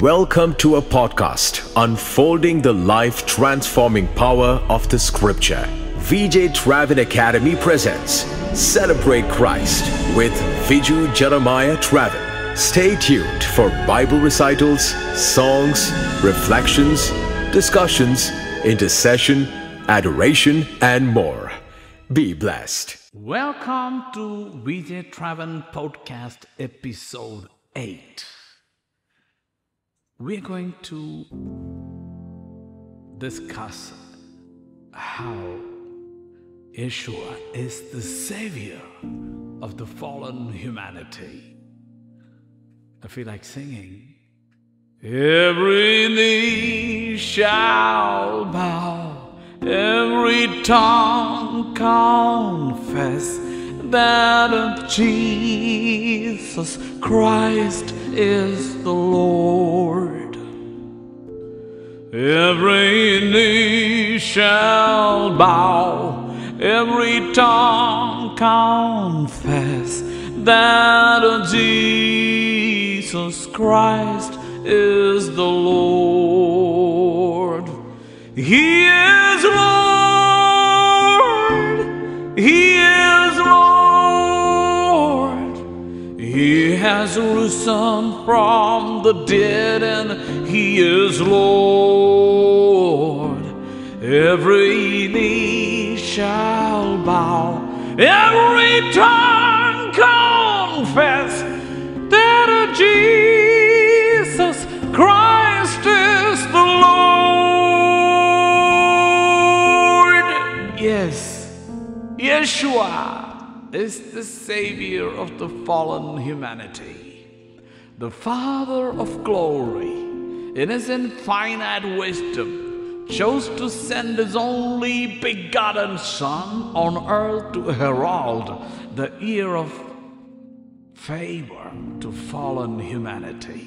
Welcome to a podcast unfolding the life transforming power of the scripture. VJ Traven Academy presents Celebrate Christ with Viju Jeremiah Traven. Stay tuned for Bible recitals, songs, reflections, discussions, intercession, adoration, and more. Be blessed. Welcome to VJ Traven Podcast Episode 8. We're going to discuss how Yeshua is the Savior of the fallen humanity. I feel like singing. Every knee shall bow, every tongue confess that Jesus Christ is the Lord. Every knee shall bow, every tongue confess that Jesus Christ is the Lord. He Has risen from the dead and He is Lord. Every knee shall bow, every tongue confess that Jesus is the Savior of the fallen humanity, the Father of glory, in His infinite wisdom, chose to send His only begotten Son on earth to herald the year of favor to fallen humanity.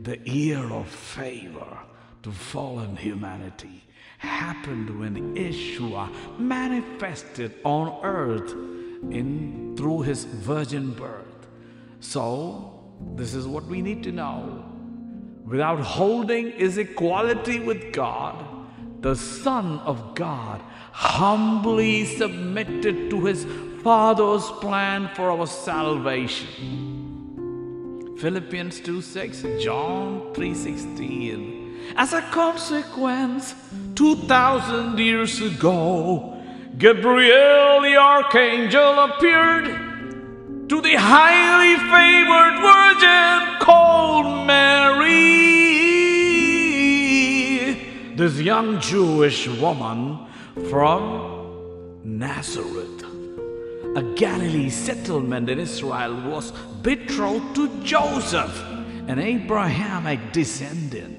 The year of favor to fallen humanity happened when Yeshua manifested on earth in through his virgin birth. So, this is what we need to know. Without holding his equality with God, the Son of God humbly submitted to his Father's plan for our salvation. Philippians 2 6, John 3 16. As a consequence, 2,000 years ago, Gabriel the archangel appeared to the highly favored virgin called Mary. This young Jewish woman from Nazareth, a Galilee settlement in Israel, was betrothed to Joseph, an Abrahamic descendant.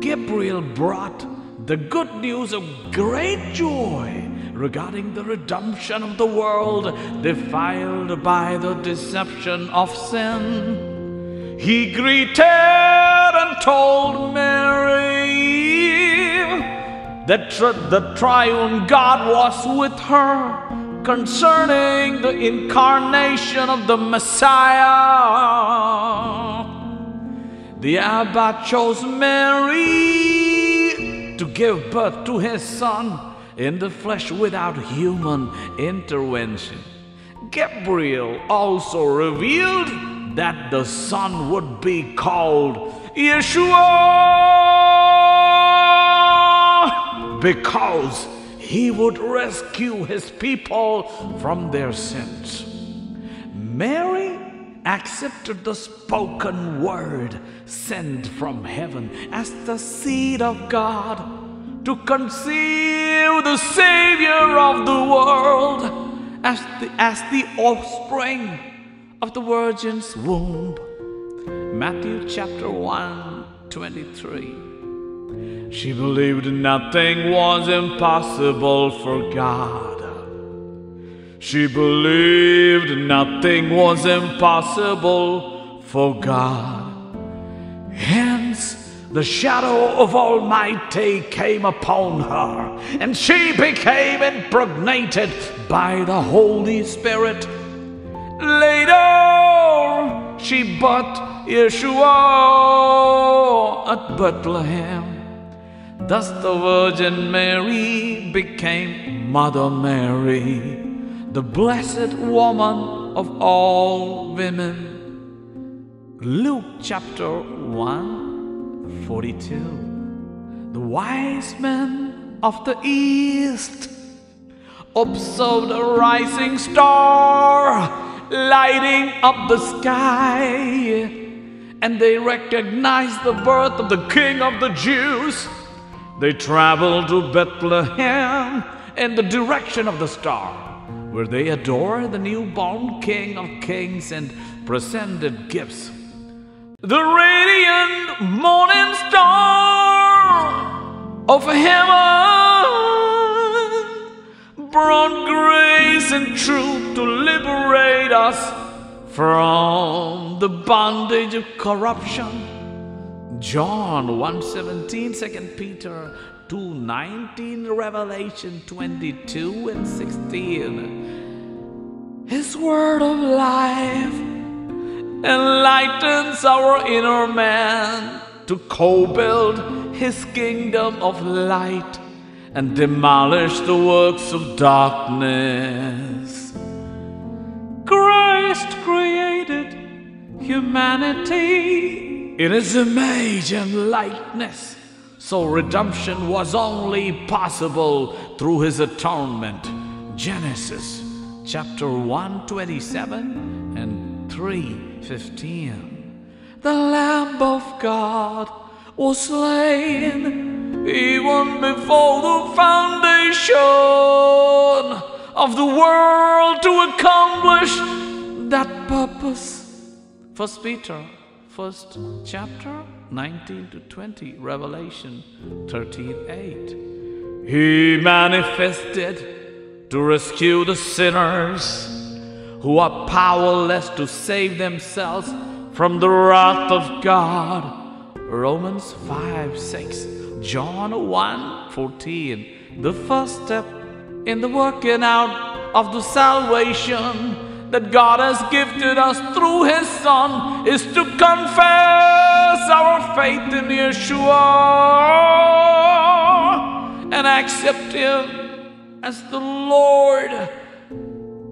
Gabriel brought the good news of great joy regarding the redemption of the world defiled by the deception of sin. He greeted and told Mary that tr- the triune God was with her concerning the incarnation of the Messiah. The Abba chose Mary to give birth to his son in the flesh without human intervention. Gabriel also revealed that the son would be called Yeshua because he would rescue his people from their sins. Mary accepted the spoken word sent from heaven as the seed of God to conceive the Savior of the world as the, as the offspring of the Virgin's womb. Matthew chapter 1, 23. She believed nothing was impossible for God. She believed nothing was impossible for God. Hence, the shadow of Almighty came upon her, and she became impregnated by the Holy Spirit. Later, she birthed Yeshua at Bethlehem. Thus the Virgin Mary became Mother Mary, the blessed woman of all women. Luke chapter 1 42. The wise men of the east observed a rising star lighting up the sky, and they recognized the birth of the King of the Jews. They traveled to Bethlehem in the direction of the star, where they adore the newborn King of Kings and presented gifts. The radiant morning star of heaven brought grace and truth to liberate us from the bondage of corruption. John 1:17, 2 Peter 2:19, Revelation 22 and 16. His word of life enlightens our inner man to co-build his kingdom of light and demolish the works of darkness. Christ created humanity in his image and likeness. So redemption was only possible through his atonement. Genesis chapter 127 and 315. The Lamb of God was slain even before the foundation of the world to accomplish that purpose. First Peter, first chapter, 19 to 20, Revelation 13 8. He manifested to rescue the sinners who are powerless to save themselves from the wrath of God. Romans 5 6. John 1 14. The first step in the working out of the salvation that God has gifted us through His Son is to confess our faith in Yeshua and accept Him as the Lord,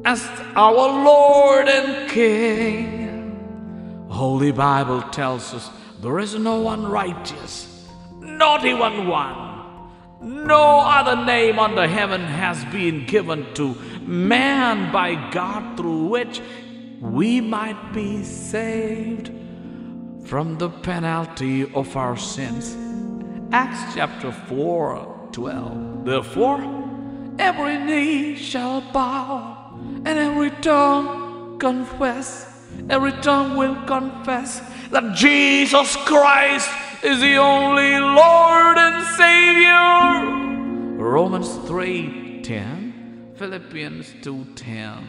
as our Lord and King. Holy Bible tells us there is no one righteous, not even one. No other name under heaven has been given to man by God through which we might be saved from the penalty of our sins. Acts chapter 4 12. Therefore, every knee shall bow and every tongue confess, every tongue will confess that Jesus Christ is the only Lord and Savior. Romans 3:10, Philippians 2:10.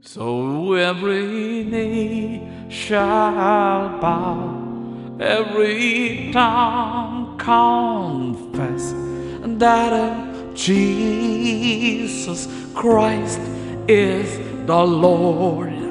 So every knee shall bow, every tongue confess that Jesus Christ is the Lord.